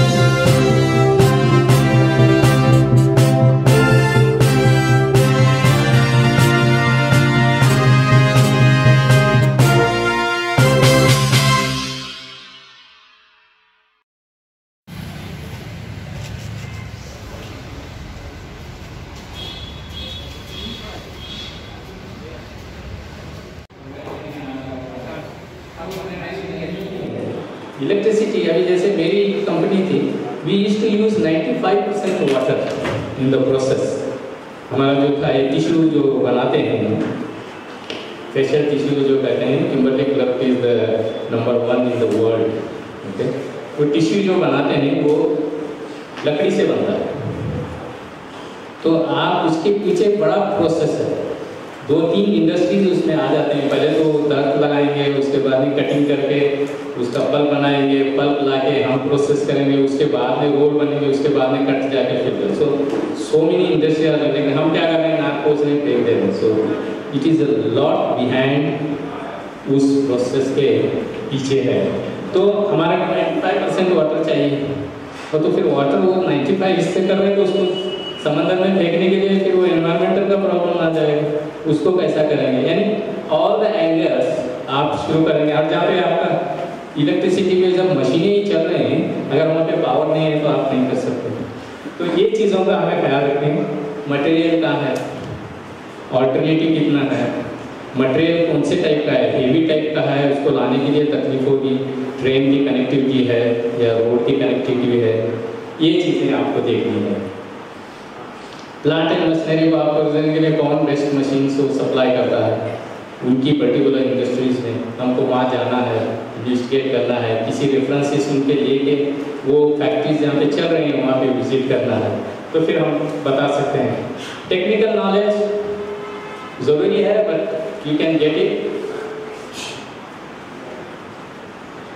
Electricity 95 percent water in the process हमारा जो था, ये टिश्यू जो बनाते हैं फेशियल टिश्यू जो कहते हैं Kimberly Clark is the number one in the world okay वो टिश्यू जो बनाते हैं, वो लकड़ी से बनता है। तो आप उसके पीछे बड़ा प्रोसेस है। दो तीन इंडस्ट्रीज़ उसमें आ जाते हैं। पहले तो दरख्त लगाएँगे, उसके बाद में कटिंग करके उसका पल्प बनाएँगे पल्प लाके हम प्रोसेस करेंगे, उसके बाद में रोड बनेंगे, उसके बाद में कट जाके फिर सो सो मेनी इंडस्ट्री आ जाते हैं। हम क्या कर रहे हैं? नाक को उसने फेंक दे रहे so it is a lot behind उस प्रोसेस के पीछे है। तो हमारे को नाइन्टी फाइव परसेंट वाटर चाहिए। और तो फिर वाटर वो नाइन्टी फाइव इससे कर रहे हैं तो उसको समंदर में फेंकने के लिए फिर वो एनवायरमेंटल का प्रॉब्लम आ जाएगा उसको कैसा करेंगे? यानी ऑल द एंगल्स आप शुरू करेंगे। और जहाँ पे आपका इलेक्ट्रिसिटी के जब मशीनें ही चल रहे हैं, अगर वहाँ पे पावर नहीं है तो आप नहीं कर सकते। तो ये चीज़ों का हमें ख्याल रखेंगे मटेरियल कहाँ है? ऑल्टरनेटिव कितना है? मटेरियल कौन से टाइप का है? हेवी टाइप का है, उसको लाने के लिए तकलीफ़ होगी ट्रेन की कनेक्टिविटी है या रोड की कनेक्टिविटी है। ये चीज़ें आपको देखनी है। प्लांट एंड मशीनरी को आपको रिजन के लिए कौन बेस्ट मशीन से सप्लाई करता है? उनकी पर्टिकुलर इंडस्ट्रीज़ में हमको वहाँ जाना है इन्वेस्टिगेट करना है, किसी रेफरेंसेस उनके लेके वो फैक्ट्रीज जहाँ पे चल रही हैं वहाँ पे विज़िट करना है। तो फिर हम बता सकते हैं। टेक्निकल नॉलेज ज़रूरी है but you can get it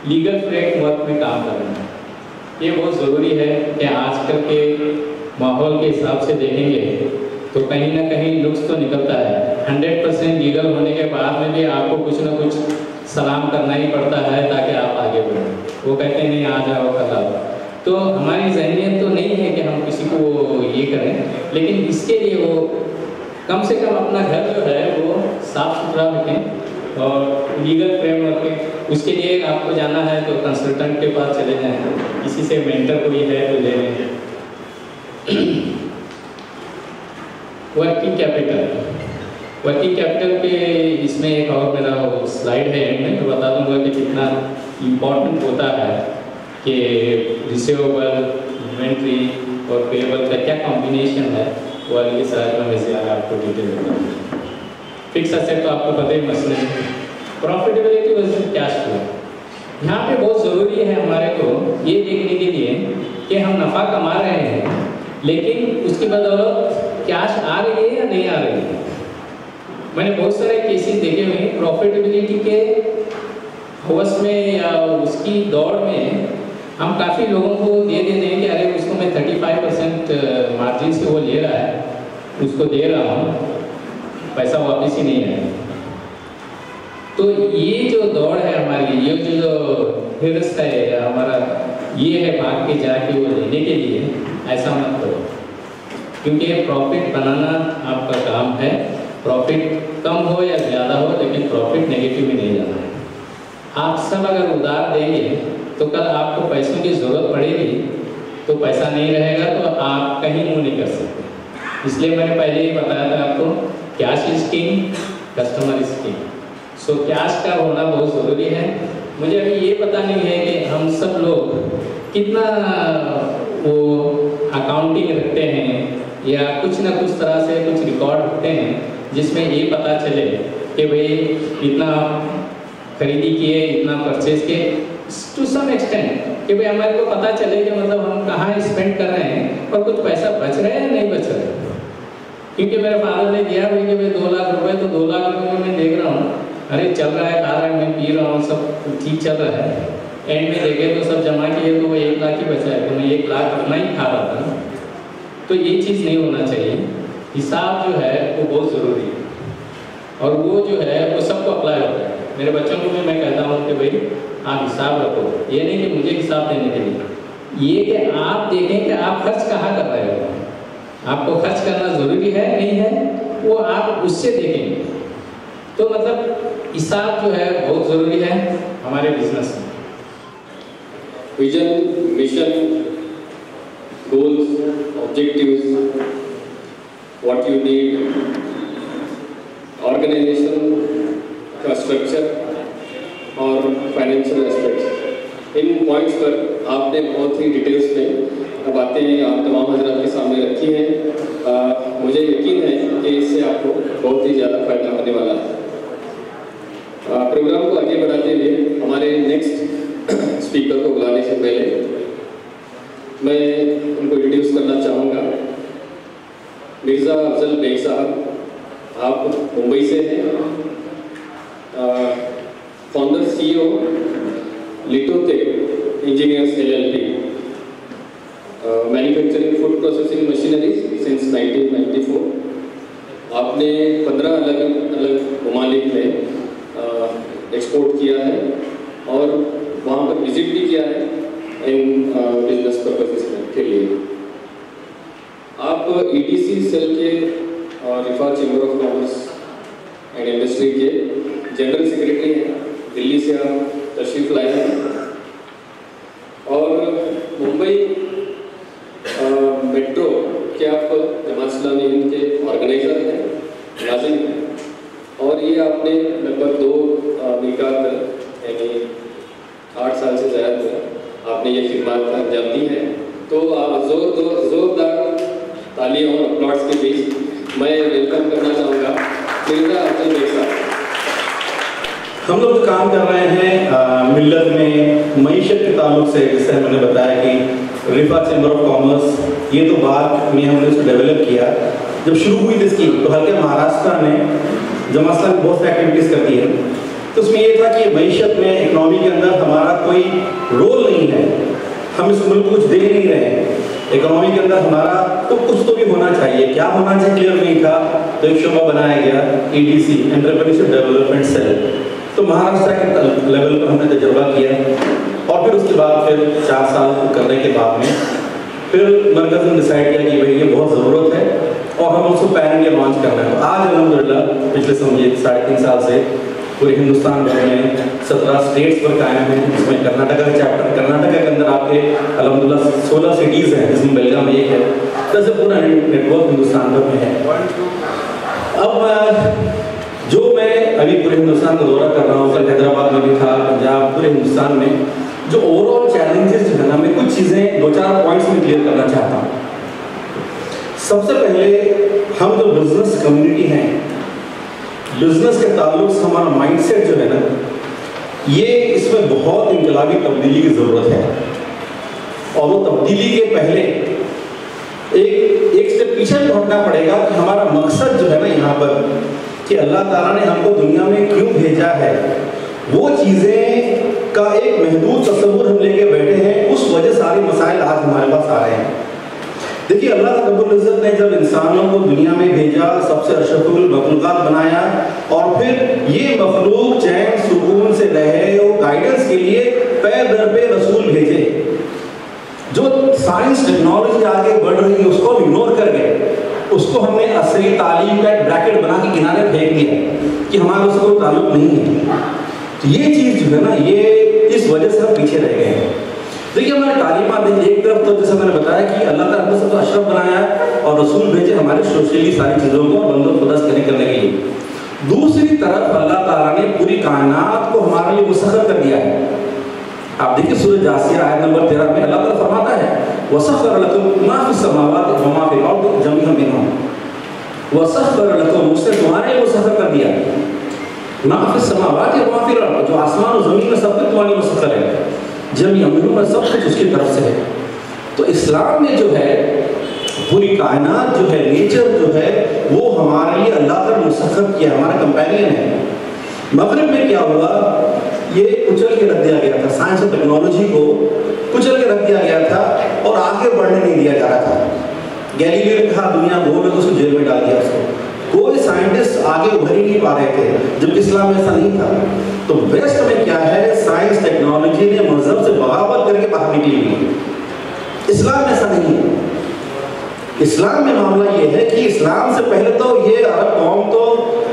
legal framework में काम करना है। ये बहुत ज़रूरी है कि आजकल के माहौल के हिसाब से देखेंगे तो कहीं ना कहीं लुक्स तो निकलता है। हंड्रेड परसेंट लीगल होने के बाद में भी आपको कुछ ना कुछ सलाम करना ही पड़ता है, ताकि आप आगे बढ़ें। वो कहते हैं, नहीं आ जाओ कल आओ। तो हमारी जहनीत तो नहीं है कि हम किसी को ये करें, लेकिन इसके लिए वो कम से कम अपना घर जो है, वो साफ़ सुथरा रखें और लीगल फ्रेम रखें। उसके लिए आपको जाना है तो कंसल्टेंट के पास चले जाएँ। किसी से मेंटर कोई है तो ले लें। वर्किंग कैपिटल वर्किंग कैपिटल के इसमें एक और मेरा स्लाइड है एंड में तो बता दूँगा कि कितना इम्पोर्टेंट होता है कि रिसीवेबल इन्वेंट्री और पेबल का क्या कॉम्बिनेशन है, वो अगले साल में ज़्यादा आपको डिटेल बताऊँगा फिक्स असेट तो आपको पता ही मसले प्रॉफिटेबिलिटी वर्सेस कैश फ्लो यहाँ पे बहुत ज़रूरी है हमारे को ये देखने के लिए कि हम नफ़ा कमा रहे हैं, लेकिन उसकी बदौलत कैश आ रही है या नहीं आ रही है? मैंने बहुत सारे केसेस देखे हुए हैं। प्रॉफिटेबिलिटी के हवस में या उसकी दौड़ में हम काफ़ी लोगों को दे देते हैं कि अरे उसको मैं 35 परसेंट मार्जिन से वो ले रहा है। उसको दे रहा हूँ। पैसा वापस ही नहीं आएगा तो ये जो दौड़ है हमारी, ये जो जो हिरस है, हमारा, ये है भाग के जाके वो लेने के लिए, ऐसा मत करो। क्योंकि प्रॉफिट बनाना आपका काम है। प्रॉफिट कम हो या ज़्यादा हो, लेकिन प्रॉफिट नेगेटिव में नहीं जाना है। आप सब अगर उधार देंगे तो कल आपको पैसों की ज़रूरत पड़ेगी तो पैसा नहीं रहेगा तो आप कहीं मुँह नहीं कर सकते। इसलिए मैंने पहले ही बताया था आपको cash king customer king so cash का होना बहुत ज़रूरी है। मुझे अभी ये पता नहीं है कि हम सब लोग कितना वो अकाउंटिंग रखते हैं या कुछ ना कुछ तरह से कुछ रिकॉर्ड होते हैं, जिसमें ये पता चले कि भाई इतना खरीदी किए, इतना परचेज किए टू सम एक्सटेंट कि भाई हमारे को पता चले कि मतलब हम कहाँ स्पेंड कर रहे हैं और कुछ पैसा बच रहे हैं या नहीं बच रहे क्योंकि मेरे फादर ने दिया भाई कि भाई दो लाख रुपए तो दो लाख रुपए में मैं देख रहा हूँ, अरे चल रहा है, खा रहा है, मैं पी रहा हूँ, सब ठीक चल रहा है। एंड में देखे तो सब जमा किए तो वो एक लाख ही बचा है तो मैं एक लाख अपना ही खा रहा था तो ये चीज़ नहीं होना चाहिए। हिसाब जो है, वो बहुत ज़रूरी है। और वो जो है, वो सबको अप्लाई होता है। मेरे बच्चों को भी मैं कहता हूँ कि भाई, आप हिसाब रखो। ये नहीं कि मुझे हिसाब देने के लिए। ये कि आप देखें कि आप खर्च कहाँ कर रहे हो। आपको खर्च करना ज़रूरी है, नहीं है, वो आप उससे देखेंगे तो मतलब हिसाब जो है, बहुत ज़रूरी है हमारे बिज़नेस में। Vision mission objectives, what you need, organization structure और फाइनेंशियल एस्पेक्ट्स इन पॉइंट्स पर आपने बहुत ही डिटेल्स में बातें आप तमाम हजरात के सामने रखी हैं। मुझे यकीन है कि इससे आपको बहुत ही ज़्यादा फ़ायदा होने वाला है। प्रोग्राम को आगे बढ़ाते हुए हमारे नेक्स्ट स्पीकर को बुलाने से पहले मैं उनको इंट्रोड्यूस करना चाहूँगा मिर्ज़ा अफजल बेग साहब, आप मुंबई से हैं। Founder CEO Litotech engineers LLP manufacturing food processing machineries since 1994 आपने 15 अलग अलग ममालिक में एक्सपोर्ट किया है और वहाँ पर विज़िट भी किया है इन बिज़नेस पर्पजेस के लिए। आप ईटीसी सेल के रिफा chamber of commerce and industry के जनरल सेक्रेटरी हैं। दिल्ली से आप तशरीफ़ लाए हैं। और मुंबई मेट्रो के आप जमात इस्लामी हिंद के ऑर्गेनाइजर हैं नाजिम हैं और ये आपने लगभग दो निकात यानी आठ साल से ज़्यादा आपने ये खिदमत अंजाम दी है। तो आप ज़ोर, जोरदार तालियों और प्लॉट्स के बीच मैं वेलकम करना चाहूँगा मिर्ज़ा अब्दुल बेग साहब हम लोग जो काम कर रहे हैं मिल्लत में मीशत के ताल्लुक से जैसे हमने बताया कि रिफा चैम्बर ऑफ़ कॉमर्स ये तो बाद में हमने उसको डेवलप किया। जब शुरू हुई थी स्कीम तो हल्के महाराष्ट्र ने जमासला में बहुत सी एक्टिविटीज़ कर दी है तो उसमें ये था कि मीशत में इकनॉमी के अंदर हमारा कोई रोल नहीं है। हम इस मुल्क कुछ दे नहीं रहे हैं। इकोनॉमी के अंदर हमारा तो कुछ तो भी होना चाहिए। क्या होना चाहिए? क्लियर नहीं था। तो एक शोबा बनाया गया ईडीसी एंटरप्रेन्योरशिप डेवलपमेंट सेल तो महाराष्ट्र के लेवल पर हमने तजर्बा किया। और फिर उसके बाद फिर चार साल करने के बाद में फिर मरकज ने डिसाइड किया कि भाई ये बहुत ज़रूरत है और हम उसको पैन इंडिया लॉन्च करना है। तो आज अलहमदिल्ला पिछले समझिए साढ़े तीन साल से पूरे हिंदुस्तान भर में सत्रह स्टेट्स पर कायम है, जिसमें कर्नाटका का चैप्टर कर्नाटका के अंदर आपके, अलहमदिल्ला सोलह सिटीज़ हैं, जिसमें बेलगाम एक है। तो ऐसे पूरा नेटवर्क हिंदुस्तान भर में है। अब जो मैं अभी पूरे हिंदुस्तान का दौरा कर रहा हूँ, कल हैदराबाद में भी था, पंजाब, पूरे हिंदुस्तान में, जो ओवरऑल चैलेंजेस जो है ना, मैं कुछ चीज़ें, दो चार पॉइंट्स में क्लियर करना चाहता हूँ। सबसे पहले, हम जो बिज़नेस कम्युनिटी हैं बिज़नेस के ताल्लुक से हमारा माइंडसेट जो है ना, ये इसमें बहुत इनकलाबी तब्दीली की ज़रूरत है। और वो तब्दीली के पहले एक एक स्टेप पीछे लौटना पड़ेगा कि हमारा मकसद जो है ना यहाँ पर, कि अल्लाह ताला ने हमको दुनिया में क्यों भेजा है। वो चीज़ें का एक महदूद तस्वुर हम लेके बैठे हैं, उस वजह सारे मसाइल आज हमारे पास आ रहे हैं। देखिए, अल्लाह इज़्ज़त ने जब इंसानों को दुनिया में भेजा, सबसे अशरफुल मखलूक़ात बनाया, और फिर ये मखलूक चैन, सुकून से रहे और गाइडेंस के लिए पैर दर पे रसूल भेजे, जो साइंस टेक्नोलॉजी आगे बढ़ रही है, उसको इग्नोर कर गए। उसको हमने असली तालीम का एक ब्रैकेट बना के किनारे फेंक दिया कि हमारा उसको ताल्लुक नहीं है। तो ये चीज़ जो है ना, ये इस वजह से हम पीछे रह गए हैं। देखिए, हमारे तालीमत में एक तरफ़ तो जैसे मैंने बताया कि अल्लाह ताला ने तो अशरफ बनाया है और रसूल भेजे हमारे सोशली सारी चीज़ों को बंदो खुदस करने करने के लिए। दूसरी तरफ़ अल्लाह ताला ने पूरी कायनात को हमारे लिए मुसखर कर दिया है। आप देखिए सूरज जासिया, आयत नंबर तेरह में अल्लाह ताला फरमाता है, वसखर लकुम मा फिस समावात व मा फिल अर्द जमीअन मिनहु वसखर लकुम, उसने तुम्हारे लिए मुसखर कर दिया। मा फिस समावात व मा फिल जो आसमान और ज़मीन में सब कुछ तुम्हारे मुसखर है। जमीअन मिनहु में सब कुछ उसकी तरफ़ से है तो इस्लाम में जो है, पूरी कायनात जो है, नेचर जो है, वो हमारे लिए अल्लाह का मुसखर किया हमारा कंपेनियन है। मगरब में क्या हुआ? ये कुचल के रख दिया गया था साइंस और टेक्नोलॉजी को कुचल के रख दिया गया था और आगे बढ़ने नहीं दिया जा रहा था। गैलीलियो ने कहा, दुनिया घूम तो उसको जेल में डाल दिया उसको कोई साइंटिस्ट आगे उभर ही नहीं पा रहे थे, जबकि इस्लाम ऐसा नहीं था। तो वेस्ट में क्या है? साइंस टेक्नोलॉजी ने मज़हब से बगावत करके बाहर निकली हुई इस्लाम में ऐसा नहीं है। इस्लाम में मामला ये है कि इस्लाम से पहले तो ये अरब कौम तो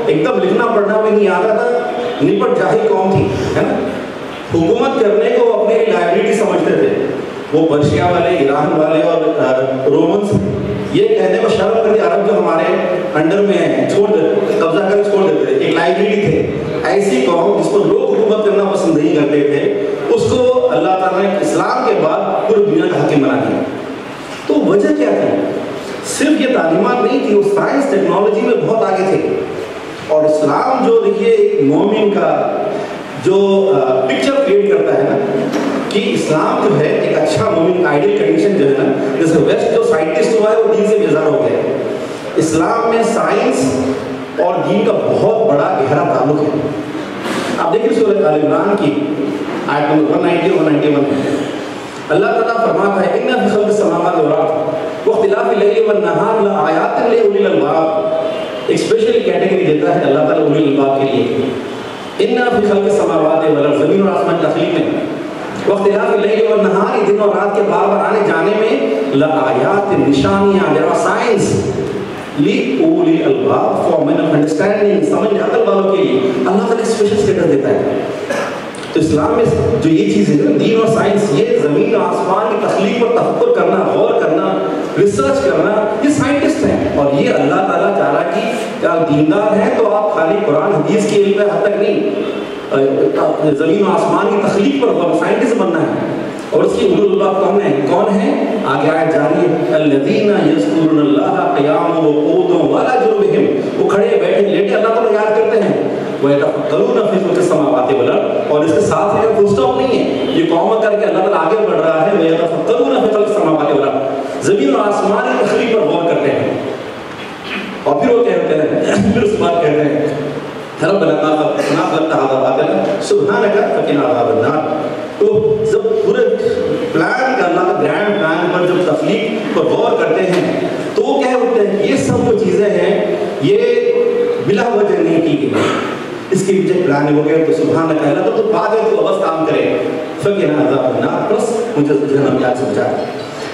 एकदम लिखना पढ़ना भी नहीं आता था, निपट जाहिल कौम थी, है ना? हुकूमत करने को अपने लाइब्रेरी समझते थे। वो पर्शिया वाले, ईरान वाले और रोमन्स, ये कहने को शर्म करके अरब जो हमारे अंडर में है, छोड़ देते कब्जा कर छोड़ देते थे। एक लाइब्रेरी थे। ऐसी कौम जिसको लोग हुकूमत करना पसंद नहीं करते थे उसको अल्लाह ताला ने इस्लाम के बाद पूरी दुनिया का हकीम बना दिया। तो वजह क्या थी? सिर्फ़ ये तालीमत नहीं थी, वो साइंस टेक्नोलॉजी में बहुत आगे थे। और इस्लाम जो देखिए एक मोमिन का जो पिक्चर क्रिएट करता है ना, कि इस्लाम जो है, एक अच्छा मोमिन आइडियल कंडीशन जो है ना, जैसे वेस्ट जो साइंटिस्ट हुआ है, वो दीन से बेजार हो गया। इस्लाम में साइंस और दीन का बहुत बड़ा गहरा ताल्लुक है। आप देखिए सूरज अल इमरान की आयत नंबर 190 और 191 है अल्लाह ताला फरमाता है, इन्ना फ़ी खल्क़िस समावाति वल अर्द व इख्तिलाफिल लैली वन नहार लआयातिन लिउलिल अलबाब. एक स्पेशल कैटेगरी देता है अल्लाह ताला उलिल अलबाब के लिए। इन्ना फ़ी खल्क़िस समावाति वल अर्द ज़मीन और आसमान तख्लीक में व इख्तिलाफिल लैली वन नहार, दिन और रात के बार बार आने जाने में लआयात निशानियाँ देयर आर साइंस ली उली अलबाब फॉर मैन अंडरस्टैंडिंग समझ अकल वालों के लिए. अल्लाह ताला स्पेशल स्टेटस देता है। तो इस्लाम में जो ये चीज़ है ना, दीन और साइंस, ये ज़मीन, आसमान की तखलीक पर तफक्र करना, गौर करना, रिसर्च करना, ये साइंटिस्ट हैं। और ये अल्लाह ताला चाह रहा कि आप दीनदार हैं तो आप खाली कुरान, हदीस के इल्म हद तक नहीं ज़मीन आसमान की तखलीक पर गौर, साइंटिस्ट बनना है। और उसकी उलुल्लाह कौन है? कौन है? आगे आया जारी अल्लज़ीना यज़कुरुल्लाह क़ियामन व क़ुऊदन व अला जुनूबिहिम वो खड़े बैठे, लेटे अल्लाह ताला याद करते वयतफक्करूना फ़ी खल्क़िस समावाति वल अर्द और इसके साथ है फुल स्टॉप नहीं है। ये कौम करके अल्लाह ताला आगे बढ़ रहा है वयतफक्करूना फ़ी खल्क़िस समावाति वल अर्द ज़मीन और आसमान की तखलीक पर गौर करते हैं। और फिर वो कहते हैं, फिर उस बात कहते हैं रब्बना मा खलक़ना खलक़ता हाज़ा बातिला सुब्हानका फ़क़िना अज़ाबन नार तो जब पूरे प्लान का, अल्लाह का ग्रैंड प्लान पर जब तखलीक पर गौर करते हैं तो कह उठते हैं, ये सब जो चीज़ें हैं, ये बिला वजह नहीं की गई इसके पीछे प्लान हो गया तो सुबह न कहला तो, बाद में तो बस काम करे। ना प्लस मुझे जन्म याद समझा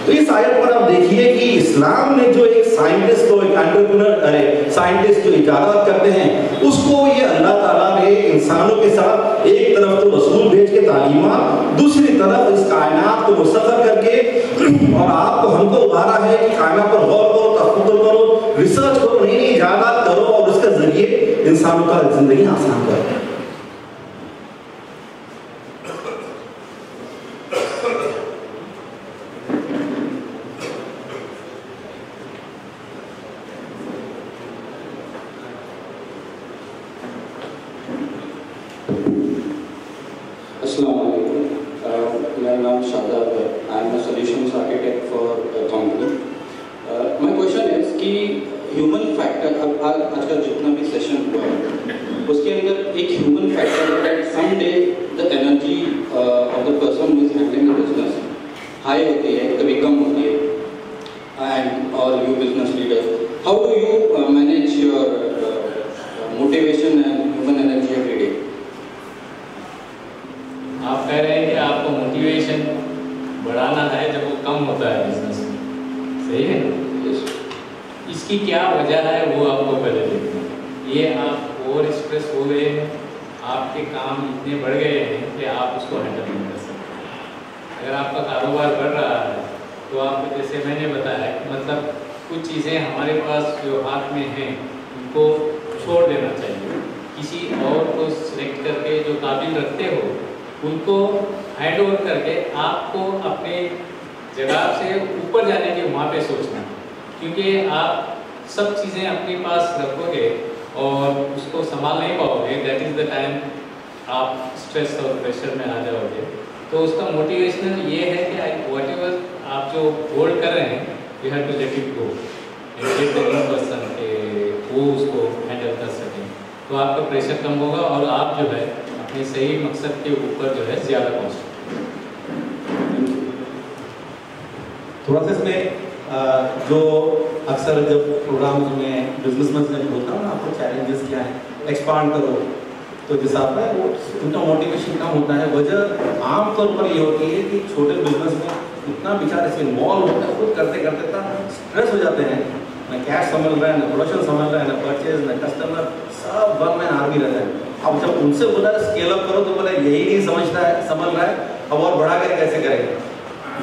तो इस आयत पर आप देखिए कि इस्लाम ने जो एक साइंटिस्ट को एक एंटरप्रेन्योर अरे साइंटिस्ट जो इजाज़त करते हैं उसको ये अल्लाह ताला ने इंसानों के साथ एक तरफ़ तो रसूल भेज के तालीमा दूसरी तरफ़ इस कायनात को मुस्तफर करके और आपको हमको उभारा है कि कायनात पर गौर इंसानों का ज़िंदगी आसान करो। क्वेश्चन कि ह्यूमन फैक्टर अब आज आज का जितना भी सेशन हुआ है, उसके अंदर एक human factor that some day the energy of the person is handling the business high होती है, कभी कम होती है एंड और you business leader how do you क्या वजह है, वो आपको पहले देखना ये आप ओवर स्ट्रेस हो गए हैं, आपके काम इतने बढ़ गए हैं कि आप उसको हैंडल नहीं कर सकते। अगर आपका कारोबार बढ़ रहा है तो आप जैसे मैंने बताया मतलब कुछ चीज़ें हमारे पास जो हाथ में हैं, उनको छोड़ देना चाहिए। किसी और को सिलेक्ट करके जो काबिल रखते हो, उनको हैंड ओवर करके आपको अपने जगह से ऊपर जाने के वहाँ पे सोचना। क्योंकि आप सब चीज़ें अपने पास रखोगे और उसको संभाल नहीं पाओगे दैट इज़ द टाइम आप स्ट्रेस और प्रेशर में आ जाओगे। तो उसका मोटिवेशनल ये है कि आई वॉट एवर आप जो होल्ड कर रहे हैं you have to let it go person के, वो उसको हैंडल कर सकें। तो आपका प्रेशर कम होगा और आप जो है, अपने सही मकसद के ऊपर जो है, ज़्यादा पहुँच थोड़ा सा इसमें जो अक्सर जब प्रोग्राम में बिज़नेस में जब होता है ना, आपको चैलेंजेस क्या है? एक्सपांड करो। तो जैसा है वो उनका मोटिवेशन कम होता है। वजह आमतौर पर ये होती है कि छोटे बिज़नेस में इतना बेचारे इसमें इन्वॉल्व होता है, खुद करते करते इतना स्ट्रेस हो जाते हैं। ना कैश संभल रहा है, ना प्रोडक्शन संभल रहा है, ना परचेज ना कस्टमर सब वन मैन आर्मी रहता है। अब जब उनसे बोला स्केल अप करो तो बोला यही नहीं समझता है समझ रहा है, अब और बढ़ा कर कैसे करेगा?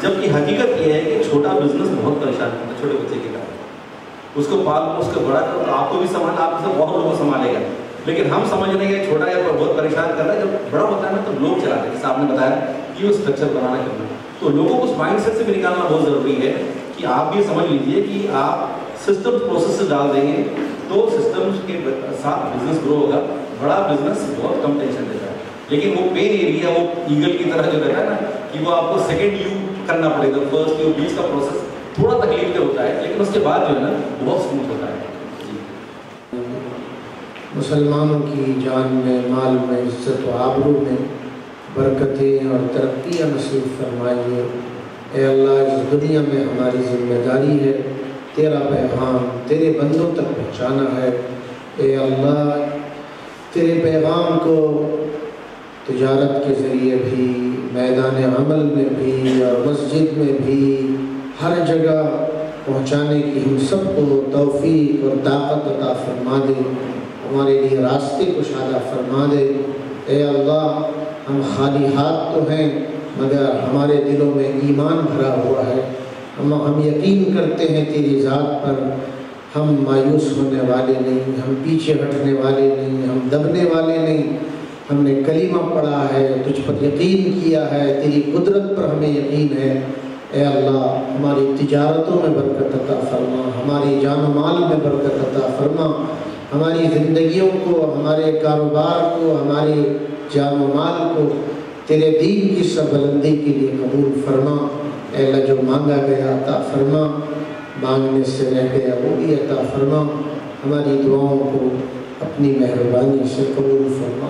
जबकि हकीकत यह है कि छोटा बिज़नेस बहुत परेशान करता है, छोटे बच्चे के कारण। उसको पाल, उसको बड़ा करो तो आपको भी संभाल आप उसे बहुत लोगों संभालेगा। लेकिन हम समझ रहे हैं छोटा या बहुत परेशान कर रहा है, जब बड़ा होता है ना तो लोग चलाते हैं। आपने बताया कि वो स्ट्रक्चर बनाना करना। तो लोगों को उस माइंड सेट से भी निकालना बहुत ज़रूरी है कि आप भी समझ लीजिए कि आप सिस्टम प्रोसेस से डाल देंगे तो सिस्टम के साथ बिज़नेस ग्रो होगा। बड़ा बिज़नेस बहुत कम टेंशन देता है। लेकिन वो पेन एरिया वो ईगल की तरह जो रहता है ना, कि वो आपको सेकेंड यू करना पड़ेगा फ़र्स्ट यू बीच का प्रोसेस थोड़ा तकलीफ़ में होता है, लेकिन उसके बाद जो है ना, बहुत स्मूथ होता है। मुसलमानों की जान में, माल में, इज़्ज़त व आबरू में बरकतें और तरक्की नसीब फरमाइए। अल्लाह इस दुनिया में हमारी ज़िम्मेदारी है, तेरा पैगाम तेरे बंदों तक पहुँचाना है। ए अल्लाह, तेरे पैगाम को तजारत के ज़रिए भी, मैदान अमल में भी और मस्जिद में भी हर जगह पहुँचाने की हम सबको तोफ़ी और ताकत अता फरमा दे। हमारे लिए रास्ते को शादा फरमा दे। ए अल्लाह, हम खाली हाथ तो हैं, मगर हमारे दिलों में ईमान भरा हुआ है। हम हम यकीन करते हैं तेरी ज़ात पर, हम मायूस होने वाले नहीं, हम पीछे हटने वाले नहीं, हम दबने वाले नहीं। हमने कलीमा पढ़ा है, तुझ पर यकीन किया है, तेरी कुदरत पर हमें यकीन है। ए अल्लाह, हमारी तजारतों में बरकत अता फरमा, हमारी जान माल में बरकत अता फरमा, हमारी ज़िंदगियों को, हमारे कारोबार को, हमारे जान माल को, तेरे दीन की सब बुलंदी के लिए कबूल फरमा। अल्लाह, जो मांगा गया अता फरमा, मांगने से रह गया वो भी अता फरमा। हमारी दुआओं को अपनी मेहरबानी से कबूल फरमा।